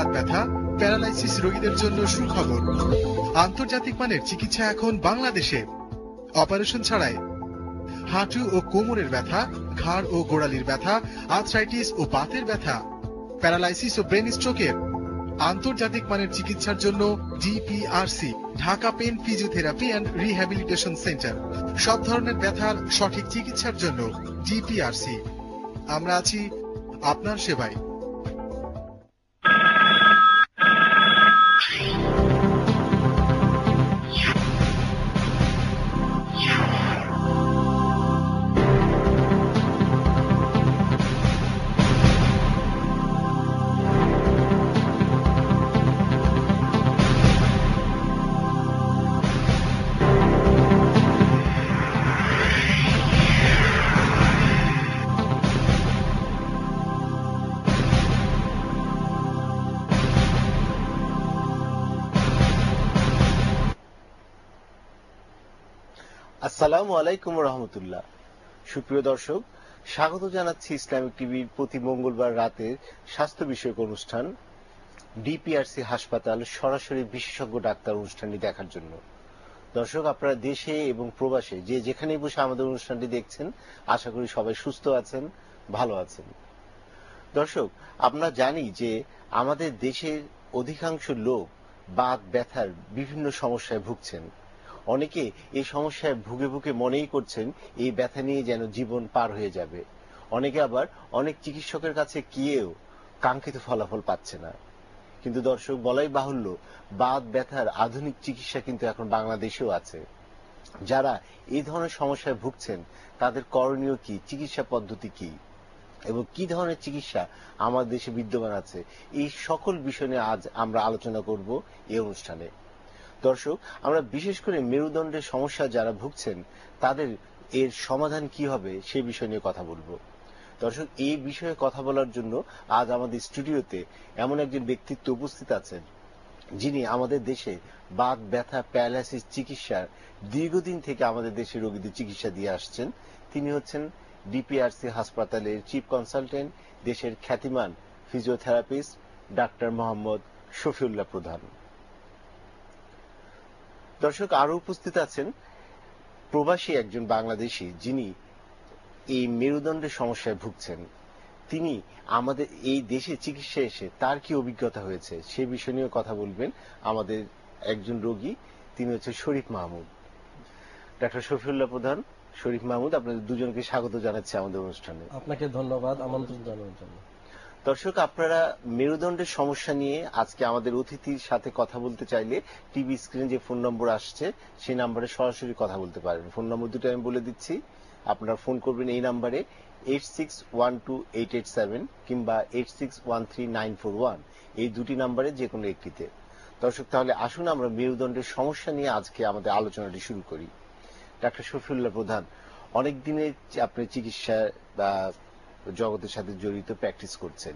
বাত ব্যথা, প্যারালাইসিস রোগীদের জন্য সুখবর। আন্তর্জাতিক মানের চিকিৎসা এখন বাংলাদেশে। অপারেশন ছাড়াই। হাঁটু ও কোমরের ব্যথা, ঘাড় ও গোড়ালির ব্যথা, আর্থ্রাইটিস ও বাতের ব্যথা, প্যারালাইসিস ও ব্রেন স্ট্রোকের। আন্তর্জাতিক মানের চিকিৎসার জন্য DPRC, Dhaka pain physiotherapy and rehabilitation centre. সব ধরনের ব্যথার সঠিক চিকিৎসার জন্য ডিপিআরসি। আমরা আছি আপনার সেবায়। আসসালামু আলাইকুম রহমতুল্লাহ। সুপ্রিয় দর্শক, স্বাগত জানাচ্ছি ইসলামিক টিভির প্রতি মঙ্গলবার রাতের স্বাস্থ্য বিষয়ক অনুষ্ঠান, ডিপিআরসি হাসপাতাল সরাসরি বিশেষজ্ঞ ডাক্তার অনুষ্ঠানটি দেখার জন্য। দর্শক, আপনারা দেশে এবং প্রবাসে যে যেখানেই বসে আমাদের অনুষ্ঠানটি দেখছেন, আশা করি সবাই সুস্থ আছেন, ভালো আছেন। দর্শক, আমরা জানি যে আমাদের দেশের অধিকাংশ লোক বাত, ব্যথার বিভিন্ন সমস্যায় ভুগছেন। অনেকে এই সমস্যায় ভুগে ভুগে মনেই করছেন এই ব্যথা নিয়ে যেন জীবন পার হয়ে যাবে। অনেকে আবার অনেক চিকিৎসকের কাছে গিয়েও কাঙ্ক্ষিত ফলাফল পাচ্ছে না। কিন্তু দর্শক, বলাই বাহুল্য বাদ ব্যথার আধুনিক চিকিৎসা কিন্তু এখন বাংলাদেশেও আছে। যারা এই ধরনের সমস্যায় ভুগছেন, তাদের করণীয় কি? চিকিৎসা পদ্ধতি কি? এবং কি ধরনের চিকিৎসা আমাদের দেশে বিদ্যমান আছে? এই সকল বিষয় নিয়ে আজ আমরা আলোচনা করব এই অনুষ্ঠানে। দর্শক, আমরা বিশেষ করে মেরুদণ্ডের সমস্যা যারা ভুগছেন, তাদের এর সমাধান কি হবে সে বিষয় নিয়ে কথা বলব। দর্শক, এই বিষয়ে কথা বলার জন্য আজ আমাদের স্টুডিওতে এমন একজন ব্যক্তিত্ব উপস্থিত আছেন, যিনি আমাদের দেশে বাত, ব্যথা, প্যারালাইসিস চিকিৎসার দীর্ঘদিন থেকে আমাদের দেশে রোগীদের চিকিৎসা দিয়ে আসছেন। তিনি হচ্ছেন ডিপিআরসি হাসপাতালের চিফ কনসালটেন্ট, দেশের খ্যাতিমান ফিজিওথেরাপিস্ট, ডাক্তার মোহাম্মদ শফিউল্লাহ প্রধান। দর্শক, আরও উপস্থিত আছেন প্রবাসী একজন বাংলাদেশি যিনি এই মেরুদণ্ডের সমস্যায় ভুগছেন। তিনি আমাদের এই দেশে চিকিৎসা এসে তার কি অভিজ্ঞতা হয়েছে সে বিষয় নিয়ে কথা বলবেন আমাদের একজন রোগী, তিনি হচ্ছে শরীফ মাহমুদ। ডাক্তার শফিউল্লাহ প্রধান, শরীফ মাহমুদ, আপনাদের দুজনকে স্বাগত জানাচ্ছি আমাদের অনুষ্ঠানে। আপনাকে ধন্যবাদ, আমন্ত্রণ জানানোর জন্য। দর্শক, আপনারা মেরুদণ্ডের সমস্যা নিয়ে আজকে আমাদের অতিথির সাথে কথা বলতে চাইলে টিভি স্ক্রিনে যে ফোন নম্বর আসছে, সেই নাম্বারে সরাসরি কথা বলতে পারেন। ফোন নম্বর দুটো আমি বলে দিচ্ছি, আপনারা ফোন করবেন এই নাম্বারে eight six one two eight eight seven কিংবা eight six one three nine four one এই দুটি নাম্বারে যে কোনো একটিতে। দর্শক, তাহলে আসুন আমরা মেরুদণ্ডের সমস্যা নিয়ে আজকে আমাদের আলোচনাটি শুরু করি। ডাক্তার শফিউল্লাহ প্রধান, অনেক দিনের আপনি চিকিৎসা বা জগতের সাথে জড়িত প্র্যাকটিস করছেন।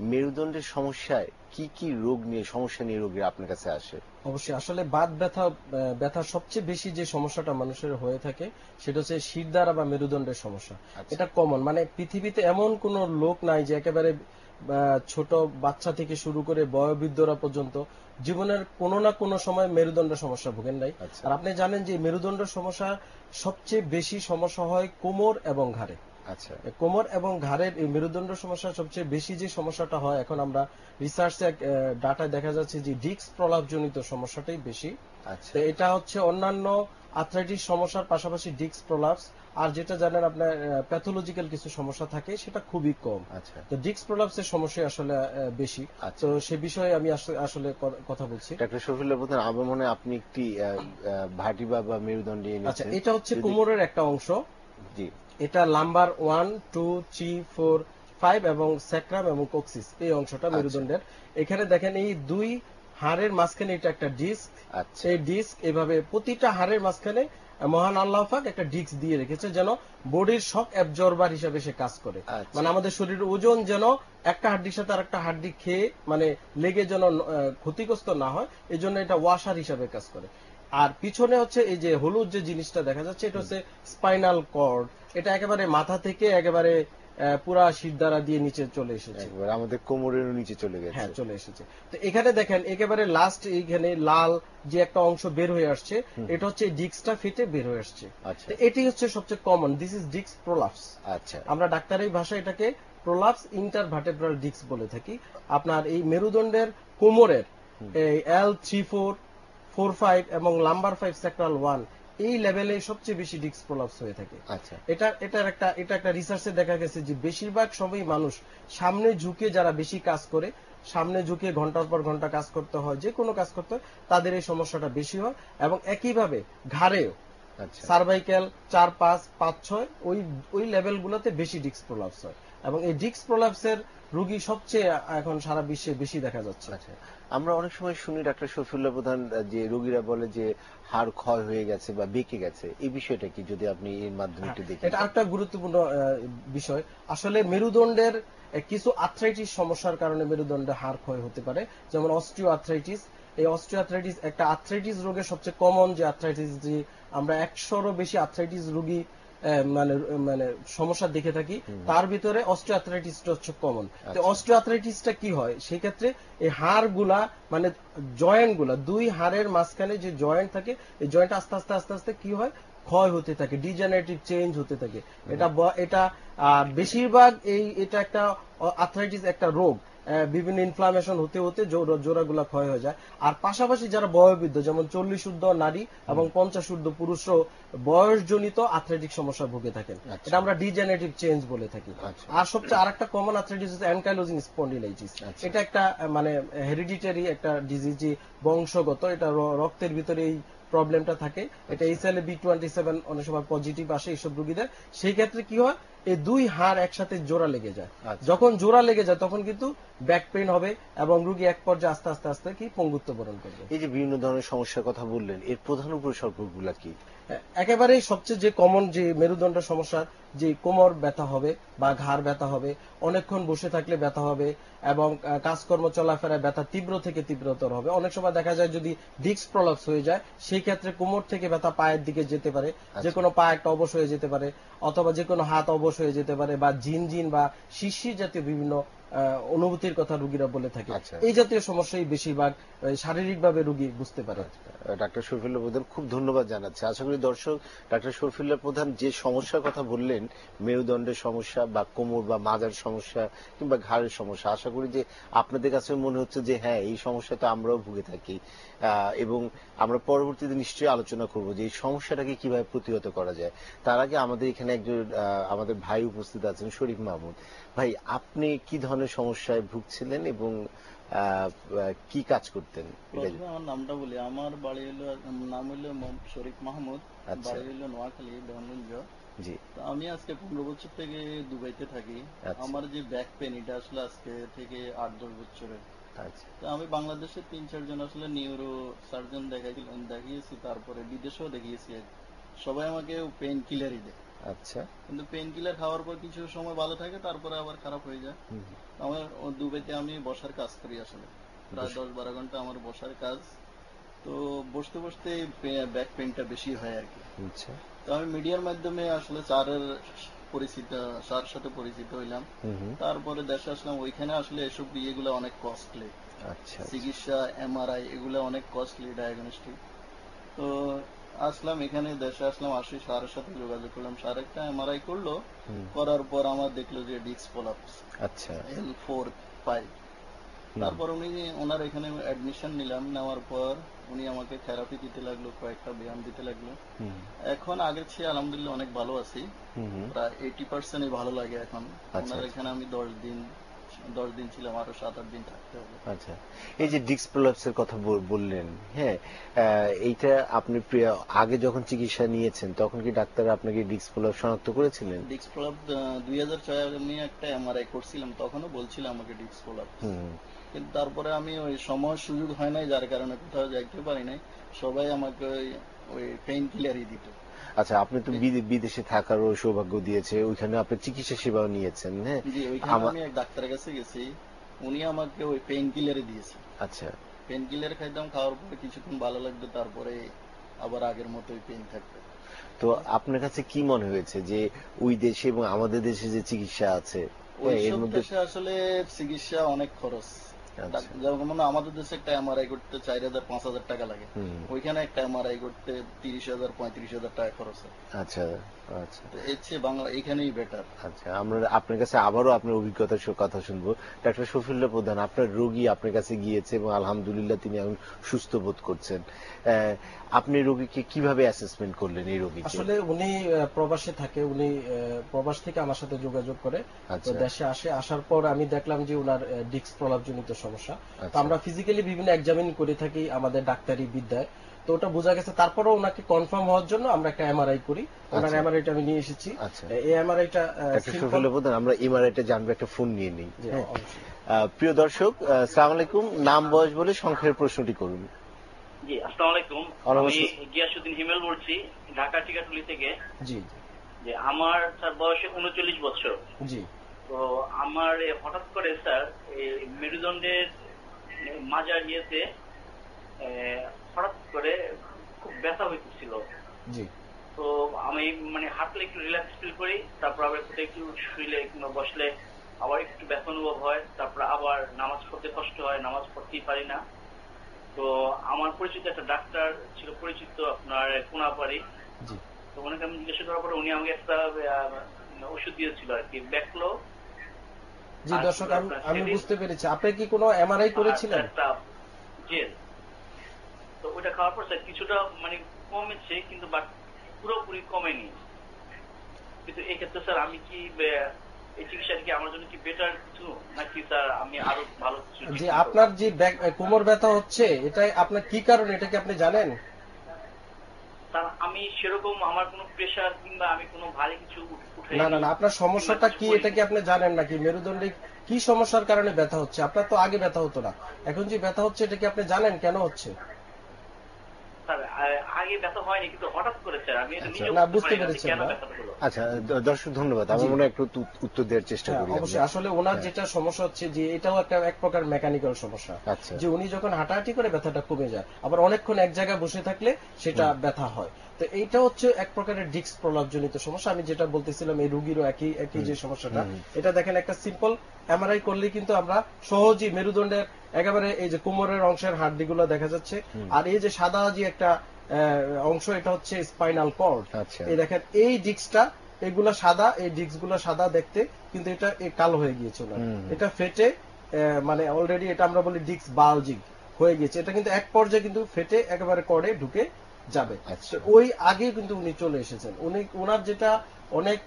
মেরুদণ্ডের সমস্যায় কি কি রোগ নিয়ে সমস্যা নিয়ে রোগী আপনার কাছে আসে? অবশ্যই। আসলে বাত ব্যথা ব্যথার সবচেয়ে বেশি যে সমস্যাটা মানুষের হয়ে থাকে সেটা হচ্ছে শিরদাঁড়া বা মেরুদণ্ডের সমস্যা। আচ্ছা। এটা কমন মানে পৃথিবীতে এমন কোন লোক নাই যে একেবারে ছোট বাচ্চা থেকে শুরু করে বয়োবৃদ্ধরা পর্যন্ত জীবনের কোনো না কোনো সময় মেরুদণ্ডের সমস্যা ভোগেন নাই। আচ্ছা। আর আপনি জানেন যে মেরুদণ্ড সমস্যা সবচেয়ে বেশি সমস্যা হয় কোমর এবং ঘাড়ে। আচ্ছা। কোমর এবং ঘাড়ের মেরুদণ্ড সমস্যা সবচেয়ে বেশি যে সমস্যাটা হয় এখন আমরা রিসার্চে ডাটায় দেখা যাচ্ছে যে ডিস্ক প্রলাপজনিত সমস্যাটাই বেশি। আচ্ছা। এটা হচ্ছে অন্যান্য আর্থ্রাইটিস সমস্যার পাশাপাশি ডিস্ক প্রলাপস আর যেটা জানেন আপনার প্যাথোলজিক্যাল কিছু সমস্যা থাকে সেটা খুবই কম। আচ্ছা। তো ডিস্ক প্রলাপসের সমস্যা আসলে বেশি। আচ্ছা। তো সে বিষয়ে আমি আসলে- কথা বলছি। ডাক্তার শফিউল্লাহ প্রধান আমার মনে হয় আপনি একটি ভাটিবা বা মেরুদণ্ড আচ্ছা এটা হচ্ছে কোমরের একটা অংশ। জি। এটা lumbar one two three four five এবং স্যাক্রাম এবং কোক্সিস। এই অংশটা আচ্ছা। মেরুদণ্ডের। এখানে দেখেন এই দুই হাড়ের মাঝখানে এটা একটা ডিস্ক। আচ্ছা। সেই ডিস্ক এভাবে প্রতিটা হাড়ের মাঝখানে মহান আল্লাহ পাক একটা ডিস্ক দিয়ে রেখেছে যেন বডির শক অ্যাবজর্বার হিসাবে সে কাজ করে। আচ্ছা। মানে আমাদের শরীরের ওজন যেন একটা হাড্ডির সাথে আর একটা হাড্ডি খেয়ে মানে লেগে যেন ক্ষতিগ্রস্ত না হয় এই জন্য এটা ওয়াশার হিসাবে কাজ করে। আর পিছনে হচ্ছে এই যে হলুদ যে জিনিসটা দেখা যাচ্ছে এটা হচ্ছে স্পাইনাল কর্ড এটা একেবারে মাথা থেকে একেবারে পুরা শিরদারা দিয়ে নিচে চলে এসেছে। একবার আমাদের কোমরেরও নিচে চলে গেছে। হ্যাঁ চলে এসেছে। তো এখানে দেখেন একেবারে লাস্ট এইখানে লাল যে একটা অংশ বের হয়ে আসছে এটা হচ্ছে ডিস্কটা ফেটে বের হয়ে আসছে। আচ্ছা। তো এটি হচ্ছে সবচেয়ে common this is disc prolapse আচ্ছা। আমরা ডাক্তারের ভাষায় এটাকে প্রোলাপস ইন্টারভার্টেব্রাল ডিস্ক বলে থাকি। আপনার এই মেরুদণ্ডের কোমরের এই L three four four five এবং লাম্বার ফাইভ সেক্টরাল ওয়ান এই লেভেলে সবচেয়ে বেশি ডিস্ক প্রোলাপস হয়ে থাকে। আচ্ছা। এটা এটার একটা এটা একটা রিসার্চে দেখা গেছে যে বেশিরভাগ সময় মানুষ সামনে ঝুঁকে যারা বেশি কাজ করে সামনে ঝুঁকে ঘণ্টার পর ঘণ্টা কাজ করতে হয় যে কোনো কাজ করতে হয় তাদের এই সমস্যাটা বেশি হয় এবং একইভাবে ঘাড়েও আচ্ছা। সার্ভাইকেল চার পাঁচ পাঁচ ছয় ওই ওই লেভেলগুলোতে বেশি ডিস্ক প্রলাপস হয়। এবং এই ডিস্ক প্রলাপসের রোগী সবচেয়ে এখন সারা বিশ্বে বেশি দেখা যাচ্ছে। আচ্ছা আমরা অনেক সময় শুনি ডাক্তার শফিউল্লাহ প্রধান যে রোগীরা বলে যে হাড় ক্ষয় হয়ে গেছে বা বেঁকে গেছে। এই বিষয়টা কি যদি আপনি এর মাধ্যমে একটু দেখেন? হ্যাঁ, এটা একটা গুরুত্বপূর্ণ বিষয়। আসলে মেরুদণ্ডের কিছু আর্থ্রাইটিস সমস্যার কারণে মেরুদণ্ডে হাড় ক্ষয় হতে পারে। যেমন অস্টিও আর্থ্রাইটিস এই অস্টিও আর্থ্রাইটিস একটা আর্থ্রাইটিস রোগের সবচেয়ে কমন যে আর্থ্রাইটিস যে আমরা একশোরও বেশি আর্থ্রাইটিস রোগী মানে মানে সমস্যা দেখে থাকি তার ভিতরে অস্টিও আর্থ্রাইটিসটা হচ্ছে কমন তো আচ্ছা। অস্টিও কি হয়? সেই ক্ষেত্রে এই হাড়গুলা মানে জয়েন্টগুলা দুই হাড়ের মাঝখানে যে জয়েন্ট থাকে এই জয়েন্ট আস্তে আস্তে আস্তে আস্তে কি হয়? ক্ষয় হতে থাকে ডিজেনারেটিভ চেঞ্জ হতে থাকে। এটা এটা আহ, বেশিরভাগ এই এটা একটা আর্থ্রাইটিস একটা রোগ। বিভিন্ন ইনফ্লামেশন হতে হতে জোড়া- জোড়াগুলা ক্ষয় হয়ে যায়। আর পাশাপাশি যারা বয়োবৃদ্ধ যেমন চল্লিশ ঊর্ধ্ব নারী এবং পঞ্চাশ ঊর্ধ্ব পুরুষরাও বয়সজনিত আর্থ্রাইটিক সমস্যা ভুগে থাকেন। আচ্ছা। এটা আমরা ডিজেনারেটিভ চেঞ্জ বলে থাকি। আচ্ছা। আর সবচেয়ে আরেকটা কমন আর্থ্রাইটিস হচ্ছে অ্যানকাইলোজিং স্পন্ডিলাইটিস আচ্ছা। এটা একটা মানে হেরিডিটারি একটা ডিজিজ বংশগত এটা রক্তের ভিতরে এই প্রবলেমটা থাকে। এটা H L B twenty seven অনেক সময় পজিটিভ আসে এইসব রোগীদের। সেই ক্ষেত্রে কি হয়? এই দুই হাড় একসাথে জোড়া লেগে যায়। আচ্ছা। যখন জোড়া লেগে যায় তখন কিন্তু ব্যাক পেইন হবে এবং রোগী এক পর্যায়ে আস্তে আস্তে আস্তে কি পঙ্গুত্ব বরণ করবে। এই যে বিভিন্ন ধরনের সমস্যার কথা বললেন এর প্রধান উপসর্গগুলো কি? একেবারে সবচেয়ে যে কমন যে মেরুদণ্ড সমস্যা যে কোমর ব্যথা হবে বা ঘাড় ব্যথা হবে অনেকক্ষণ বসে থাকলে ব্যথা হবে এবং কাজকর্ম চলাফেরায় ব্যথা তীব্র থেকে তীব্রতর হবে। অনেক সময় দেখা যায় যদি ডিস্ক প্রলাপস হয়ে যায় সেই ক্ষেত্রে কোমর থেকে ব্যথা পায়ের দিকে যেতে পারে। যে কোনো পা একটা অবশ হয়ে যেতে পারে অথবা যে কোনো হাত অবশ হয়ে যেতে পারে বা ঝিনঝিন বা শিশির জাতীয় বিভিন্ন অনুভূতির কথা রোগীরা বলে থাকে। আচ্ছা। এই জাতীয় সমস্যাই বেশিরভাগ শারীরিকভাবে রুগী বুঝতে পারে। ডাক্তার শরফুল্লাহ প্রধান খুব ধন্যবাদ জানাচ্ছি। আশা করি দর্শক ডাক্তার শরফুল্লাহ প্রধান যে সমস্যার কথা বললেন মেরুদণ্ডের সমস্যা বা কোমর বা মাজার সমস্যা কিংবা ঘাড়ের সমস্যা আশা করি যে আপনাদের কাছে মনে হচ্ছে যে হ্যাঁ এই সমস্যা তো আমরাও ভুগে থাকি। এবং আমরা পরবর্তীতে নিশ্চয়ই আলোচনা করব যে এই সমস্যাটাকে কীভাবে প্রতিহত করা যায়। তার আগে আমাদের এখানে একজন আমাদের ভাই উপস্থিত আছেন শরীফ মাহমুদ। ভাই আপনি কি ধরনের সমস্যায় ভুগছিলেন এবং কি কাজ করতেন? আমার নামটা বলি। আমার বাড়ি হলো নাম হলো শরীফ মাহমুদ। আচ্ছা। বাড়ি হলো নোয়াখালী দেওয়ানগঞ্জ জি। তো আমি আজকে পনেরো বছর থেকে দুবাইতে থাকি। আচ্ছা। আমার যে ব্যাক পেন এটা আসলে আজকে থেকে আট দশ বছরের। আচ্ছা। তো আমি বাংলাদেশে তিন চারজন আসলে নিউরো সার্জন দেখাইছিলাম দেখিয়েছি তারপরে বিদেশেও দেখিয়েছি। সবাই আমাকে পেন কিলারই দেয়। আচ্ছা। কিন্তু পেন কিলার খাওয়ার পর কিছু সময় ভালো থাকে তারপরে আবার খারাপ হয়ে যায়। আমার দুবাইতে আমি বসার কাজ করি আসলে। প্রায় দশ বারো ঘণ্টা আমার বসার কাজ। তো বসতে বসতে ব্যাক পেনটা বেশি হয় আর কি। আচ্ছা তো আমি মিডিয়ার মাধ্যমে আসলে স্যারের পরিচিত স্যার সাথে পরিচিত হইলাম। তারপরে দেশে আসলাম ওইখানে আসলে এসব ইয়েগুলো অনেক কস্টলি আচ্ছা চিকিৎসা এমআরআই এগুলো অনেক কস্টলি ডায়াগনস্টিক তো আসলাম এখানে দেশে আসলাম আসি স্যারের সাথে যোগাযোগ করলাম। স্যার একটা এমআরআই করল করার পর আমার দেখল যে ডিস্ক প্রলাপস আচ্ছা। এল ফোর ফাইভ তারপর উনি ওনার এখানে অ্যাডমিশন নিলাম নেওয়ার পর উনি আমাকে থেরাপি দিতে লাগল কয়েকটা ব্যায়াম দিতে লাগল। এখন আগের চেয়ে আলহামদুলিল্লাহ অনেক ভালো আছি। প্রায় এইটি পার্সেন্টই ভালো লাগে এখন। আপনার ওনার আচ্ছা। এখানে আমি দশ দিন দশ দিন ছিলাম আরও সাত আট দিন থাকতে হবে। আচ্ছা। এই যে ডিস্ক প্রলাপসের কথা বললেন হ্যাঁ এইটা আপনি আগে যখন চিকিৎসা নিয়েছেন তখন কি ডাক্তার আপনাকে ডিস্ক প্রলাপস শনাক্ত করেছিলেন? ডিস্ক প্রলাপ দুই হাজার ছয় আমি একটা এমআরআই করছিলাম তখনও বলছিল আমাকে ডিস্ক প্রলাপ। কিন্তু তারপরে আমি ওই সময় সুযোগ হয় নাই যার কারণে কোথাও যাইতে পারি নাই। সবাই আমাকে ওই পেইন কিলারই দিত। আচ্ছা আপনি তো বিদেশে থাকারও সৌভাগ্য দিয়েছে ওইখানে আপনি চিকিৎসা সেবাও নিয়েছেন হ্যাঁ আমি এক ডাক্তারের কাছে গেছি উনি আমাকে ওই পেইন কিলারই দিয়েছে। আচ্ছা। পেন কিলার খাইতাম খাওয়ার পরে কিছুক্ষণ ভালো লাগতো তারপরে আবার আগের মতোই পেন থাকবে। তো আপনার কাছে কি মনে হয়েছে যে ওই দেশে এবং আমাদের দেশে যে চিকিৎসা আছে হ্যাঁ, মধ্যে দেশে আসলে চিকিৎসা অনেক খরচ। যেমন আমাদের দেশে একটা এমআরআই করতে চার হাজার পাঁচ হাজার টাকা লাগে। ওইখানে একটা এমআরআই করতে তিরিশ হাজার পঁয়ত্রিশ হাজার টাকা খরচ হয়। আচ্ছা। আচ্ছা। এর চেয়ে বাংলা এখানেই বেটার আচ্ছা আমরা আপনার কাছে আবারও আপনার অভিজ্ঞতার কথা শুনব। ডাক্তার শফিউল্লাহ প্রধান আপনার রোগী আপনার কাছে গিয়েছে এবং আলহামদুলিল্লাহ তিনি এখন সুস্থ বোধ করছেন। আপনি রোগীকে কীভাবে অ্যাসেসমেন্ট করলেন এই রোগীকে? আসলে উনি প্রবাসে থাকে উনি প্রবাস থেকে আমার সাথে যোগাযোগ করে তো আচ্ছা দেশে আসে আসার পর আমি দেখলাম যে ওনার ডিস্ক প্রলাপজনিত সমস্যা। তো। আমরা ফিজিক্যালি বিভিন্ন এক্সামিন করে থাকি আমাদের ডাক্তারি বিদ্যায়। তো ওটা বোঝা গেছে। তারপরে ওনাকে কনফার্ম হওয়ার জন্য আমরা একটা এমআরআই করি। ওনার আচ্ছা। এমআরআইটা আমি নিয়ে এসেছি। আচ্ছা। এই এমআরআইটা আমরা এমআরআইটা জানব একটা ফোন নিয়ে নিই। হ্যাঁ। প্রিয় দর্শক সালাম আলাইকুম। নাম বয়স বলে সংক্ষেপে প্রশ্নটি করুন। জি আসসালামু আলাইকুম। আমি। গিয়াসুদ্দিন হিমেল বলছি ঢাকা টিকাটুলি থেকে। জি। যে আমার স্যার বয়স উনচল্লিশ বছর। জি। তো আমার হঠাৎ করে স্যার এই মেরুদণ্ডের মাজার ইয়েতে হঠাৎ করে খুব ব্যথা হইতেছিল জি। তো আমি মানে হাঁটলে একটু রিল্যাক্স ফিল করি তারপর আবার কোথাও একটু শুইলে কিংবা বসলে আবার একটু ব্যথা অনুভব হয় তারপর আবার নামাজ পড়তে কষ্ট হয় নামাজ পড়তেই পারি না। তো আমার পরিচিত একটা ডাক্তার ছিল পরিচিত আপনার কোনাপাড়ি। তো ওনাকে আমি জিজ্ঞাসা করার পরে উনি আমাকে একটা ওষুধ দিয়েছিল আর কি ব্যাকলো। জি দর্শক আমি বুঝতে পেরেছি। আপনি কি কোনো এমআরআই করেছিলেন? একটা জেল। তো ওইটা খাওয়ার পর স্যার কিছুটা মানে কমেছে কিন্তু বাট পুরোপুরি কমেনি। কিন্তু এই ক্ষেত্রে স্যার আমি কি এই চিকিৎসা কি আমার জন্য কি বেটার কিছু? নাকি স্যার আমি আরও ভালো কিছু যে আপনার যে কোমর ব্যথা হচ্ছে এটা আপনার কি কারণে এটা কি আপনি জানেন? স্যার আমি সেরকম আমার কোনো প্রেশার কিংবা আমি কোনো ভারী কিছু না না না। আপনার সমস্যাটা কি এটা কি আপনি জানেন নাকি? মেরুদণ্ডে কি সমস্যার কারণে ব্যথা হচ্ছে? আপনার তো আগে ব্যথা হতো না। এখন যে ব্যথা হচ্ছে এটা কি আপনি জানেন? কেন হচ্ছে? না, বুঝতে পেরেছেন আচ্ছা দর্শক ধন্যবাদ। আমি মনে হয় একটু উত্তর দেওয়ার চেষ্টা হ্যাঁ, করি অবশ্যই। আসলে ওনার হ্যাঁ। যেটা সমস্যা হচ্ছে যে এটাও একটা এক প্রকার মেকানিক্যাল সমস্যা। আচ্ছা। যে উনি যখন হাঁটাহাঁটি করে ব্যথাটা কমে যায় আবার অনেকক্ষণ এক জায়গায় বসে থাকলে সেটা ব্যথা হয়। তো এইটা হচ্ছে এক প্রকারের ডিস্ক প্রলাপজনিত সমস্যা। আমি যেটা বলতেছিলাম এই রুগীরও একই একই যে সমস্যাটা এটা দেখেন একটা সিম্পল এমআরআই করলে কিন্তু আমরা সহজেই মেরুদণ্ডের একেবারে এই যে কোমরের অংশের হাড্ডিগুলো দেখা যাচ্ছে। আর এই যে সাদা যে একটা অংশ এটা হচ্ছে স্পাইনাল কর্ড আচ্ছা। এই দেখেন এই ডিস্কটা এগুলা সাদা এই ডিস্কগুলা সাদা দেখতে কিন্তু এটা কালো হয়ে গিয়েছিল এটা ফেটে আহ, মানে অলরেডি এটা আমরা বলি ডিস্ক বালজিং হয়ে গেছে এটা কিন্তু এক পর্যায়ে কিন্তু ফেটে একেবারে কর্ডে ঢুকে যাবে। আচ্ছা। ওই আগে কিন্তু উনি চলে এসেছেন। উনি ওনার যেটা অনেক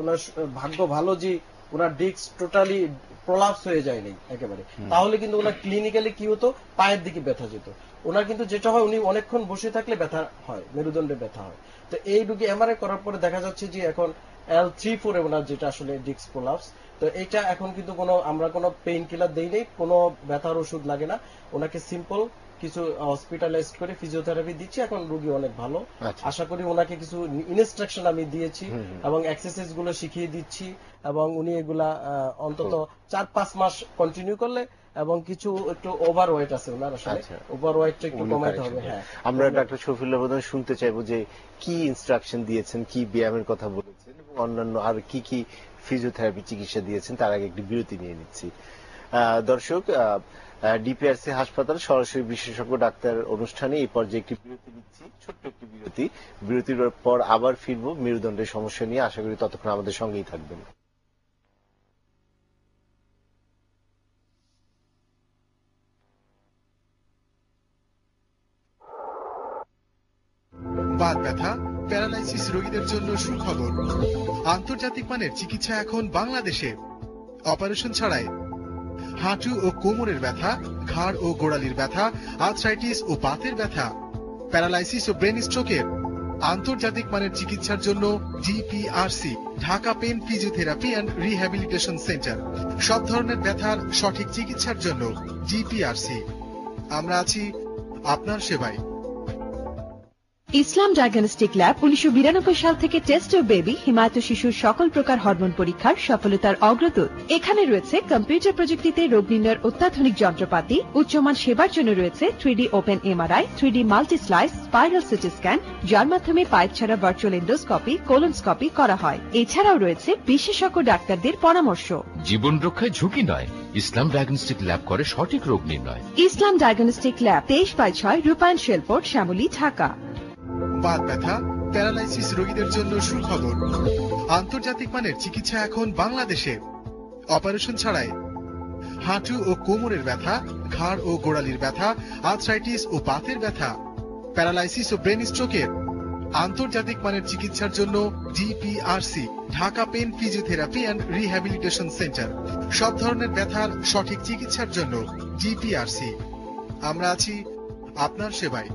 ওনার ভাগ্য ভালো যে ওনার ডিস্ক টোটালি প্রলাপস হয়ে যায়নি একেবারে। তাহলে কিন্তু ওনার ক্লিনিক্যালি কি হতো? পায়ের দিকে ব্যথা যেত। ওনার কিন্তু যেটা হয় উনি অনেকক্ষণ বসে থাকলে ব্যথা হয় মেরুদণ্ডে ব্যথা হয়। তো এই রোগী এমআরআই করার পরে দেখা যাচ্ছে যে এখন এল থ্রি ফোরে ওনার যেটা আসলে ডিস্ক প্রলাপস তো এটা এখন কিন্তু কোনো আমরা কোনো পেইন কিলার দেই নেই কোনো ব্যথার ওষুধ লাগে না। ওনাকে সিম্পল কিছু হসপিটালাইজ করে ফিজিওথেরাপি দিচ্ছি এখন রোগী অনেক ভালো আচ্ছা। আশা করি ওনাকে কিছু ইনস্ট্রাকশন আমি দিয়েছি। এবং এক্সারসাইজগুলো শিখিয়ে দিচ্ছি এবং উনি এগুলা অন্তত চার পাঁচ মাস কন্টিনিউ করলে এবং কিছু একটু ওভার ওয়েট আছে ওনার আসলে আচ্ছা। ওভার ওয়েটটা একটু উনি কমাইতে হবে হ্যাঁ আমরা ডাক্তার শফিউল্লাহ প্রধান শুনতে চাইব যে কি ইনস্ট্রাকশন দিয়েছেন কি ব্যায়ামের কথা বলেছেন এবং অন্যান্য আর কি কি ফিজিওথেরাপি চিকিৎসা দিয়েছেন তার আগে একটি বিরতি নিয়ে নিচ্ছি আহ, দর্শক ডিপিআরসি হাসপাতাল সরাসরি বিশেষজ্ঞ ডাক্তার অনুষ্ঠানে এই পর্যায়ে একটি বিরতি নিচ্ছি। ছোট্ট একটি বিরতি। বিরতির পর আবার ফিরবো মেরুদণ্ডের সমস্যা নিয়ে। আশা করি ততক্ষণ আমাদের সঙ্গেই থাকবেন। ব্যথা, প্যারালাইসিস রোগীদের জন্য সুখবর। আন্তর্জাতিক মানের চিকিৎসা এখন বাংলাদেশে। অপারেশন ছাড়াই হাঁটু ও কোমরের ব্যথা, ঘাড় ও গোড়ালির ব্যথা আর্থ্রাইটিস ও বাতের ব্যথা প্যারালাইসিস ও ব্রেন স্ট্রোকের আন্তর্জাতিক মানের চিকিৎসার জন্য DPRC Dhaka pain physiotherapy and rehabilitation centre সব ধরনের ব্যথার সঠিক চিকিৎসার জন্য ডিপিআরসি আমরা আছি আপনার সেবায়। ইসলাম ডায়াগনস্টিক ল্যাব উনিশশো বিরানব্বই সাল থেকে টেস্ট ও বেবি হিমায়িত শিশুর সকল প্রকার হরমোন পরীক্ষার সফলতার অগ্রদূত। এখানে রয়েছে কম্পিউটার প্রযুক্তিতে রোগ নির্ণয়ের অত্যাধুনিক যন্ত্রপাতি উচ্চমান সেবার জন্য রয়েছে three D open MRI three D multi slice spiral CT scan যার মাধ্যমে পাইপ ছাড়া ভার্চুয়াল এন্ডোস্কপি কোলনস্কপি করা হয়। এছাড়াও রয়েছে বিশেষজ্ঞ ডাক্তারদের পরামর্শ। জীবন রক্ষায় ঝুঁকি নয় ইসলাম ডায়াগনস্টিক ল্যাব করে সঠিক রোগ নির্ণয়। ইসলাম ডায়াগনস্টিক ল্যাব তেইশ বাই ছয় রূপায়ণ শেলপোর্ট শ্যামলী ঢাকা। বাত ব্যথা, প্যারালাইসিস রোগীদের জন্য সুখবর। আন্তর্জাতিক মানের চিকিৎসা এখন বাংলাদেশে। অপারেশন ছাড়াই। হাঁটু ও কোমরের ব্যথা, ঘাড় ও গোড়ালির ব্যথা, আর্থ্রাইটিস ও বাতের ব্যথা, প্যারালাইসিস ও ব্রেন স্ট্রোকের। আন্তর্জাতিক মানের চিকিৎসার জন্য DPRC, Dhaka pain physiotherapy and rehabilitation centre. সব ধরনের ব্যথার সঠিক চিকিৎসার জন্য জিপিআরসি আমরা আছি আপনার সেবায়।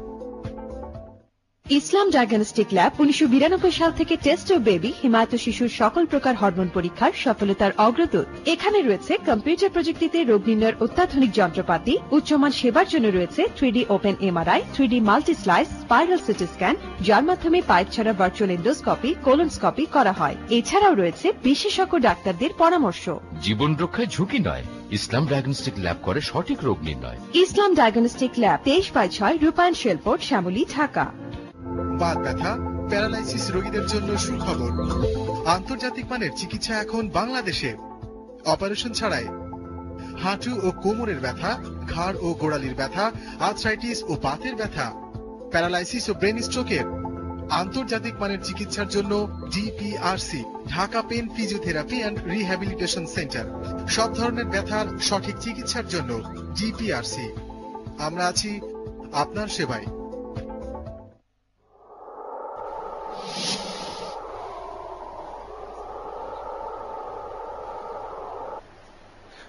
ইসলাম ডায়াগনস্টিক ল্যাব উনিশশো বিরানব্বই সাল থেকে টেস্ট ও বেবি হিমায়িত শিশুর সকল প্রকার হরমোন পরীক্ষার সফলতার অগ্রদূত। এখানে রয়েছে কম্পিউটার প্রযুক্তিতে রোগ নির্ণয়ের অত্যাধুনিক যন্ত্রপাতি উচ্চমান সেবার জন্য রয়েছে three D open MRI three D multi slice spiral CT scan যার মাধ্যমে পাইপ ছাড়া ভার্চুয়াল এন্ডোস্কপি কোলনস্কপি করা হয়। এছাড়াও রয়েছে বিশেষজ্ঞ ডাক্তারদের পরামর্শ। জীবন রক্ষায় ঝুঁকি নয় ইসলাম ডায়াগনস্টিক ল্যাব করে সঠিক রোগ নির্ণয়। ইসলাম ডায়াগনস্টিক ল্যাব তেইশ বাই ছয় রূপায়ণ শেলপোর্ট শ্যামলী ঢাকা। বাত ব্যথা, প্যারালাইসিস রোগীদের জন্য সুখবর। আন্তর্জাতিক মানের চিকিৎসা এখন বাংলাদেশে। অপারেশন ছাড়াই। হাঁটু ও কোমরের ব্যথা, ঘাড় ও গোড়ালির ব্যথা, আর্থ্রাইটিস ও বাতের ব্যথা, প্যারালাইসিস ও ব্রেন স্ট্রোকের। আন্তর্জাতিক মানের চিকিৎসার জন্য DPRC, Dhaka pain physiotherapy and rehabilitation centre. সব ধরনের ব্যথার সঠিক চিকিৎসার জন্য জিপিআরসি আমরা আছি আপনার সেবায়।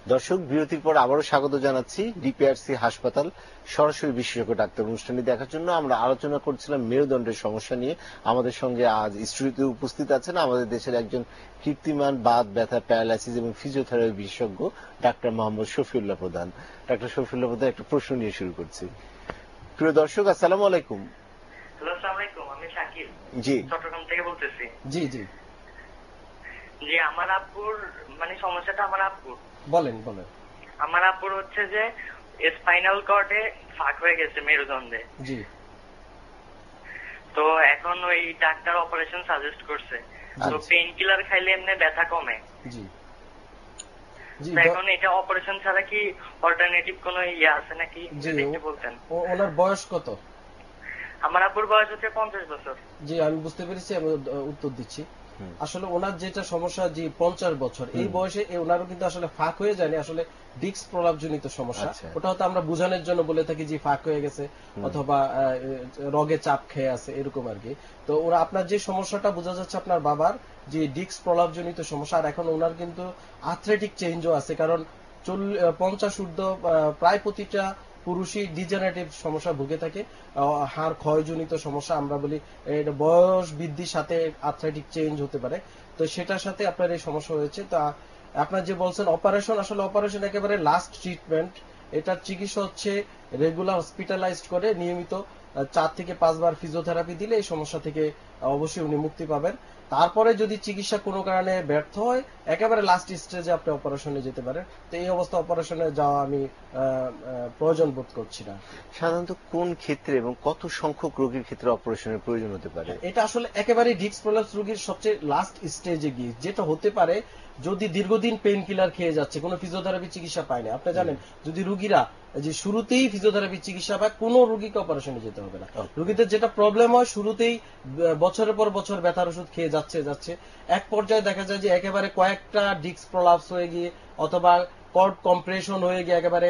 দর্শক বিরতির পর আবারও স্বাগত জানাচ্ছি ডিপিআরসি হাসপাতাল। সরাসরি বিশেষজ্ঞ ডাক্তার অনুষ্ঠানটি দেখার জন্য আমরা আলোচনা করছিলাম মেরুদণ্ডের সমস্যা নিয়ে। আমাদের সঙ্গে আজ স্টুডিওতে উপস্থিত আছেন আমাদের দেশের একজন কীর্তিমান বাত ব্যথা প্যারালাইসিস এবং ফিজিওথেরাপি বিশেষজ্ঞ ডাক্তার মোহাম্মদ শফিউল্লাহ প্রধান। ডাক্তার শফিউল্লাহ প্রধান একটা প্রশ্ন নিয়ে শুরু করছি। প্রিয় দর্শক আসসালামু আলাইকুম আমি শাকিল। জি। চট্টগ্রাম থেকে বলতেছি। জি জি। যে আমার আব্বুর মানে সমস্যাটা আমার আব্বুর বলেন বলেন। আমার আব্বুর হচ্ছে যে স্পাইনাল কর্ডে ফাঁক হয়ে গেছে মেরুদণ্ডে। জি। তো এখন ওই ডাক্তার অপারেশন সাজেস্ট করছে। তো আচ্ছা। পেইন কিলার খাইলে এমনি ব্যথা কমে। জি। এখন এটা অপারেশন ছাড়া কি অল্টারনেটিভ কোনো ইয়ে আছে নাকি? বলতেন। ওনার বয়স কত? আমার আব্বুর বয়স হচ্ছে পঞ্চাশ বছর। জি আমি বুঝতে পেরেছি আমি উত্তর দিচ্ছি। আসলে ওনার যেটা সমস্যা যে পঞ্চাশ বছর। এই বয়সে ওনারও কিন্তু আসলে ফাঁক হয়ে যায়নি। আসলে ডিস্ক প্রলাপজনিত সমস্যা। আচ্ছা। ওটা হয়তো আমরা বোঝানোর জন্য বলে থাকি যে ফাঁক হয়ে গেছে অথবা রগে চাপ খেয়ে আছে এরকম আর কি। তো ওরা আপনার যে সমস্যাটা বোঝা যাচ্ছে আপনার বাবার যে ডিস্ক প্রলাপজনিত সমস্যা আর এখন ওনার কিন্তু আথলেটিক চেঞ্জও আছে। কারণ চল্লি- পঞ্চাশ ঊর্ধ্ব প্রায় প্রতিটা পুরুষই ডিজেনারেটিভ সমস্যা ভুগে থাকে। হাড় ক্ষয়জনিত সমস্যা আমরা বলি এটা বয়স বৃদ্ধির সাথে আর্থ্রাইটিক চেঞ্জ হতে পারে। তো সেটার সাথে আপনার এই সমস্যা হয়েছে। তা আপনার যে বলছেন অপারেশন আসলে অপারেশন একেবারে লাস্ট ট্রিটমেন্ট এটার চিকিৎসা হচ্ছে রেগুলার হসপিটালাইজড করে নিয়মিত চার থেকে পাঁচবার ফিজিওথেরাপি দিলে এই সমস্যা থেকে অবশ্যই উনি মুক্তি পাবেন। তারপরে যদি চিকিৎসা কোনো কারণে ব্যর্থ হয় একেবারে লাস্ট স্টেজে আপনি অপারেশনে যেতে পারেন। তো এই অবস্থা অপারেশনে যাওয়া আমি প্রয়োজন বোধ করছি না। সাধারণত কোন ক্ষেত্রে এবং কত সংখ্যক রোগীর ক্ষেত্রে অপারেশনের প্রয়োজন হতে পারে? এটা আসলে একেবারে ডিক্স প্রলাপস রোগীর সবচেয়ে লাস্ট স্টেজে গিয়ে যেটা হতে পারে যদি দীর্ঘদিন পেইন কিলার খেয়ে যাচ্ছে কোনো ফিজিওথেরাপি চিকিৎসা পায় না। আপনি জানেন যদি রুগীরা যে শুরুতেই ফিজিওথেরাপি চিকিৎসা পায় কোনো রুগীকে অপারেশনে যেতে হবে না. রুগীদের যেটা প্রবলেম হয় শুরুতেই বছরের পর বছর ব্যথার ওষুধ খেয়ে যাচ্ছে যাচ্ছে। এক পর্যায়ে দেখা যায় যে একেবারে কয়েকটা ডিস্ক প্রলাপস হয়ে গিয়ে অথবা কর্ড কম্প্রেশন হয়ে গিয়ে একেবারে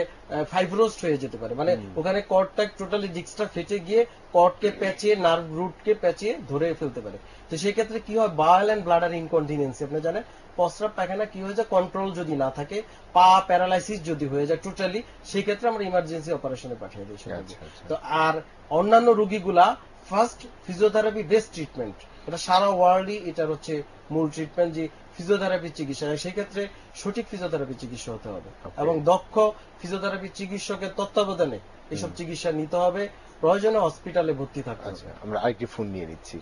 ফাইব্রোস্ট হয়ে যেতে পারে। মানে ওখানে কর্ডটা টোটালি ডিস্কটা ফেটে গিয়ে কর্ডকে পেঁচিয়ে নার্ভ রুটকে পেঁচিয়ে ধরে ফেলতে পারে। তো সেই ক্ষেত্রে কি হয় বায়াল অ্যান্ড ব্লাডার ইনকন্টিনেন্সি আপনি জানেন? প্রস্রাব পায়খানা কি হয়ে যায়? কন্ট্রোল যদি না থাকে পা প্যারালাইসিস যদি হয়ে যায় টোটালি সেই ক্ষেত্রে আমরা ইমার্জেন্সি অপারেশনে পাঠিয়ে দিই। আচ্ছা, আচ্ছা। তো আর অন্যান্য রোগীগুলা ফার্স্ট ফিজিওথেরাপি বেস্ট ট্রিটমেন্ট এটা সারা ওয়ার্ল্ডই এটার হচ্ছে মূল ট্রিটমেন্ট যে ফিজিওথেরাপি চিকিৎসা সেই ক্ষেত্রে সঠিক ফিজিওথেরাপি চিকিৎসা হতে হবে। এবং দক্ষ ফিজিওথেরাপি চিকিৎসকের তত্ত্বাবধানে এসব চিকিৎসা নিতে হবে। প্রয়োজনে হসপিটালে ভর্তি থাকতে আচ্ছা হবে আমরা আরেকটি ফোন নিয়ে নিচ্ছি।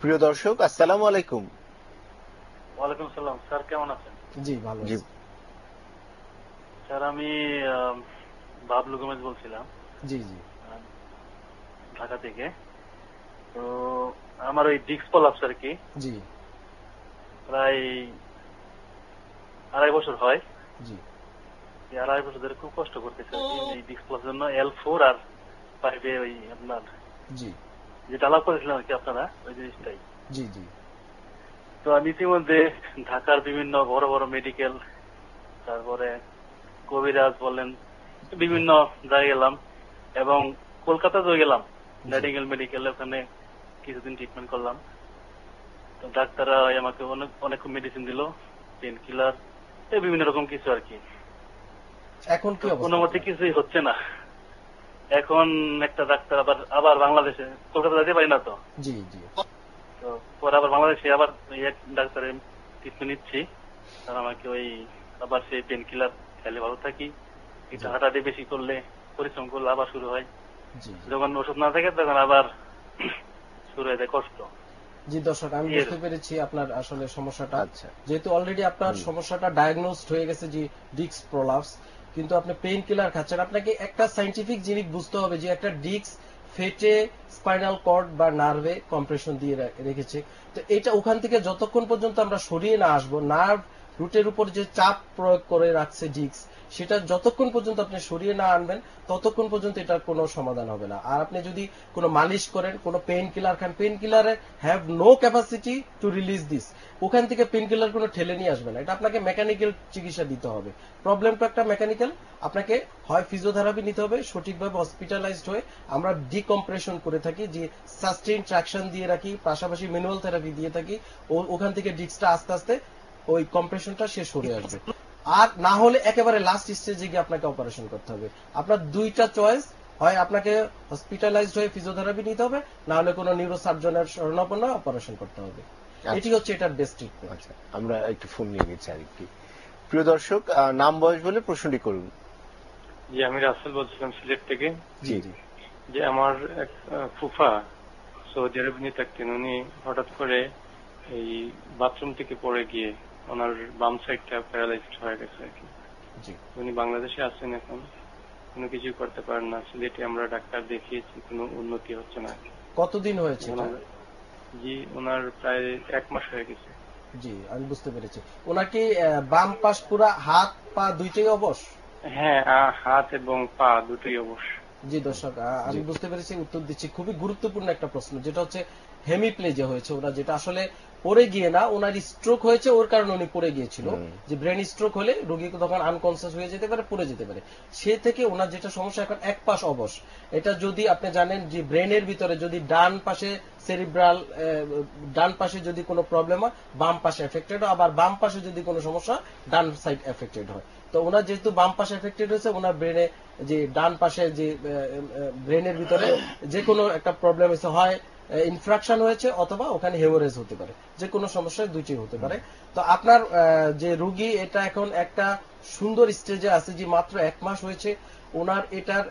প্রিয় দর্শক আসসালামু আলাইকুম। ওয়ালাইকুম সালাম স্যার কেমন আছেন? জি ভালো জি। স্যার আমি বাবলু গোমেজ বলছিলাম। জি জি। ঢাকা থেকে। তো আমার ওই ডিক্স পলাপস আর কি? জি। প্রায় আড়াই বছর হয়। জি। আড়াই বছর ধরে খুব কষ্ট করতেছে এই ডিক্স পলাপস জন্য এল ফোর আর ফাইভে ওই আপনার জি। যেটা আলাপ করেছিলাম আর কি আপনারা ওই জিনিসটাই। জি জি। তো আমি ইতিমধ্যে ঢাকার বিভিন্ন বড় বড় মেডিকেল তারপরে কবিরাজ বলেন বিভিন্ন জায়গায় গেলাম এবং কলকাতাতেও গেলাম। নাইটিঙ্গেল মেডিকেল ওখানে কিছুদিন ট্রিটমেন্ট করলাম। তো ডাক্তাররা আমাকে অনেক অনেক মেডিসিন দিল পেন কিলার এই বিভিন্ন রকম কিছু আর কি। এখন কি কোনো মতে কিছুই হচ্ছে না। এখন একটা ডাক্তার আবার আবার বাংলাদেশে কলকাতা যেতে পারি না তো? জি জি। তো পরে আবার বাংলাদেশে আবার এক ডাক্তারের ট্রিটমেন্ট নিচ্ছি। তার আমাকে ওই আবার সেই পেন কিলার খেলে ভালো থাকি। একটু হাঁটাহাঁটি বেশি করলে পরিশ্রম করলে আবার শুরু হয়। যখন ওষুধ না থাকে তখন আবার শুরু হয়ে যায় কষ্ট। জি দর্শক আমি বুঝতে পেরেছি আপনার আসলে সমস্যাটা। আচ্ছা। যেহেতু অলরেডি আপনার সমস্যাটা ডায়াগনোসড হয়ে গেছে যে ডিক্স প্রলাপস কিন্তু আপনি পেইন কিলার খাচ্ছেন। আপনাকে একটা সাইন্টিফিক জিনিস বুঝতে হবে যে একটা ডিক্স ফেটে স্পাইনাল কর্ড বা নার্ভে কম্প্রেশন দিয়ে রেখেছে। তো এটা ওখান থেকে যতক্ষণ পর্যন্ত আমরা সরিয়ে না আসব, নার্ভ রুটের উপর যে চাপ প্রয়োগ করে রাখছে ডিক্স সেটা যতক্ষণ পর্যন্ত আপনি সরিয়ে না আনবেন, ততক্ষণ পর্যন্ত এটার কোনো সমাধান হবে না। আর আপনি যদি কোনো মালিশ করেন, কোনো পেইন কিলার খান pain কিলারে have no capacity to release this ওখান থেকে পেইন কিলার কোনো ঠেলে নিয়ে আসবে না। এটা আপনাকে মেকানিক্যাল চিকিৎসা দিতে হবে। প্রবলেমটা একটা মেকানিক্যাল আপনাকে হয় ফিজিওথেরাপি নিতে হবে, সঠিকভাবে হসপিটালাইজড হয়ে আমরা ডিকম্প্রেশন করে থাকি, যে সাস্টেইন ট্রাকশন দিয়ে রাখি, পাশাপাশি ম্যানুয়াল থেরাপি দিয়ে থাকি ওখান থেকে ডিস্কটা আস্তে আস্তে ওই কম্প্রেশনটা শেষ হয়ে আসবে। আর না হলে একেবারে লাস্ট স্টেজে গিয়ে আপনাকে অপারেশন করতে হবে। আপনার দুইটা চয়েস হয় আপনাকে হসপিটালাইজড হয়ে ফিজিওথেরাপি নিতে হবে না হলে কোনো নিউরোসার্জনের শরণাপন্ন অপারেশন করতে হবে। এটি হচ্ছে এটার বেস্ট ট্রিটমেন্ট আচ্ছা আমরা একটু ফোন নিয়ে নিচ্ছি আরেকটি। প্রিয় দর্শক আহ, নাম বয়স বলে প্রশ্নটি করুন। জি আমি রাসেল বলছিলাম সিলেট থেকে। জি জি। যে আমার এক ফুফা সৌদি আরবে নিয়ে থাকতেন উনি হঠাৎ করে এই বাথরুম থেকে পড়ে গিয়ে ওনার বাম সাইডটা প্যারালাইজড হয়ে গেছে আর কি। জি। উনি বাংলাদেশে আছেন এখন। কোনো কিছু করতে পারেন না। সিলেটে আমরা ডাক্তার দেখিয়েছি কোনো উন্নতি হচ্ছে না কতদিন হয়েছে জি ওনার প্রায় এক মাস হয়ে গেছে। জি আমি বুঝতে পেরেছি। ওনাকে বাম পাশ পুরা হাত পা দুইটাই অবশ? হ্যাঁ হাত এবং পা দুটোই অবশ্য জি দর্শক আমি বুঝতে পেরেছি উত্তর দিচ্ছি। খুবই গুরুত্বপূর্ণ একটা প্রশ্ন যেটা হচ্ছে হেমিপ্লেজে হয়েছে ওরা যেটা আসলে পড়ে গিয়ে না ওনার স্ট্রোক হয়েছে ওর কারণে উনি পড়ে গিয়েছিল। যে ব্রেন স্ট্রোক হলে রোগী তখন আনকনসিয়াস হয়ে যেতে পারে পড়ে যেতে পারে। সে থেকে ওনার যেটা সমস্যা এখন এক পাশ অবশ। এটা যদি আপনি জানেন যে ব্রেনের ভিতরে যদি ডান পাশে সেরিব্রাল ডান পাশে যদি কোনো প্রবলেম হয় বাম পাশে এফেক্টেড হয় আবার বাম পাশে যদি কোনো সমস্যা ডান সাইড এফেক্টেড হয়। তো ওনার যেহেতু বাম পাশে এফেক্টেড হয়েছে ওনার ব্রেনে যে ডান পাশে যে ব্রেনের ভিতরে যে কোনো একটা প্রবলেম হয়েছে হয় ইনফ্রাকশন হয়েছে অথবা ওখানে হেমোরেজ হতে পারে। যে কোনো সমস্যায় দুইটি হতে পারে। তো আপনার যে রুগী, এটা এখন একটা সুন্দর স্টেজে আছে যে মাত্র এক মাস হয়েছে। ওনার এটার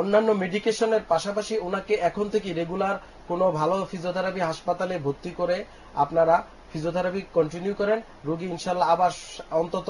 অন্যান্য মেডিকেশনের পাশাপাশি ওনাকে এখন থেকে রেগুলার কোনো ভালো ফিজিওথেরাপি হাসপাতালে ভর্তি করে আপনারা ফিজিওথেরাপি কন্টিনিউ করেন। রোগী ইনশাল্লাহ আবার অন্তত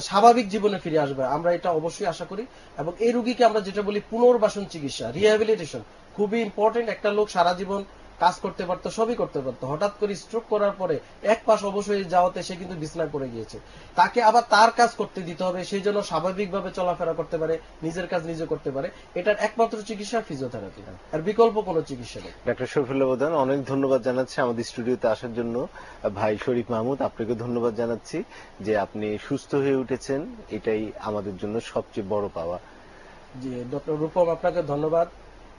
স্বাভাবিক জীবনে ফিরে আসবে। আমরা এটা অবশ্যই আশা করি। এবং এই রুগীকে আমরা যেটা বলি পুনর্বাসন চিকিৎসা রিহ্যাবিলিটেশন খুবই ইম্পর্টেন্ট একটা লোক সারা জীবন কাজ করতে পারতো সবই করতে পারতো। হঠাৎ করে স্ট্রোক করার পরে এক পাশ অবশ্যই যাওয়াতে সে কিন্তু বিছনা করে গিয়েছে। তাকে আবার তার কাজ করতে দিতে হবে সেই জন্য স্বাভাবিকভাবে চলাফেরা করতে পারে নিজের কাজ নিজে করতে পারে। এটার একমাত্র চিকিৎসা ফিজিওথেরাপি আর বিকল্প কোনো চিকিৎসা নেই। ডাক্তার শরীফুল্লাহ প্রধান অনেক ধন্যবাদ জানাচ্ছি আমাদের স্টুডিওতে আসার জন্য। ভাই শরীফ মাহমুদ আপনাকে ধন্যবাদ জানাচ্ছি যে আপনি সুস্থ হয়ে উঠেছেন। এটাই আমাদের জন্য সবচেয়ে বড় পাওয়া। জি ডক্টর রূপম আপনাকে ধন্যবাদ।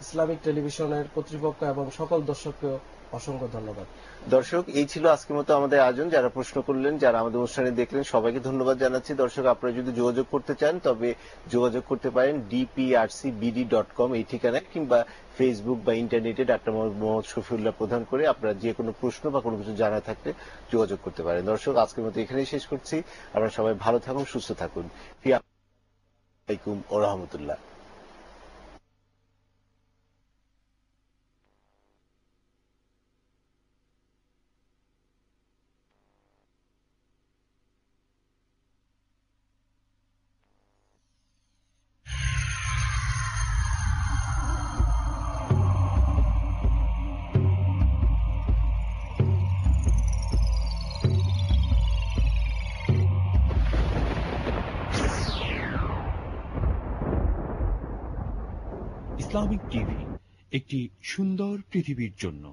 ইসলামিক টেলিভিশনের কর্তৃপক্ষ এবং সকল দর্শককে অসংখ্য ধন্যবাদ। দর্শক, এই ছিল আজকের মতো আমাদের আয়োজন। যারা প্রশ্ন করলেন, যারা আমাদের অনুষ্ঠানে দেখলেন, সবাইকে ধন্যবাদ জানাচ্ছি। দর্শক, আপনারা যদি যোগাযোগ করতে চান, তবে যোগাযোগ করতে পারেন ডিপিআরসি বিডি ডট কম এই ঠিকানায়, কিংবা ফেসবুক বা ইন্টারনেটে ডাক্তার মোহাম্মদ শফিউল্লাহ প্রদান করে আপনারা যে কোনো প্রশ্ন বা কোনো কিছু জানা থাকলে যোগাযোগ করতে পারেন। দর্শক, আজকের মতো এখানেই শেষ করছি। আপনারা সবাই ভালো থাকুন, সুস্থ থাকুন। ও রহমতুল্লাহ। ইসলামিক টিভি একটি সুন্দর পৃথিবীর জন্য।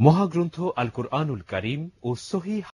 মহাগ্রন্থ আল কোরআনুল করিম ও সহি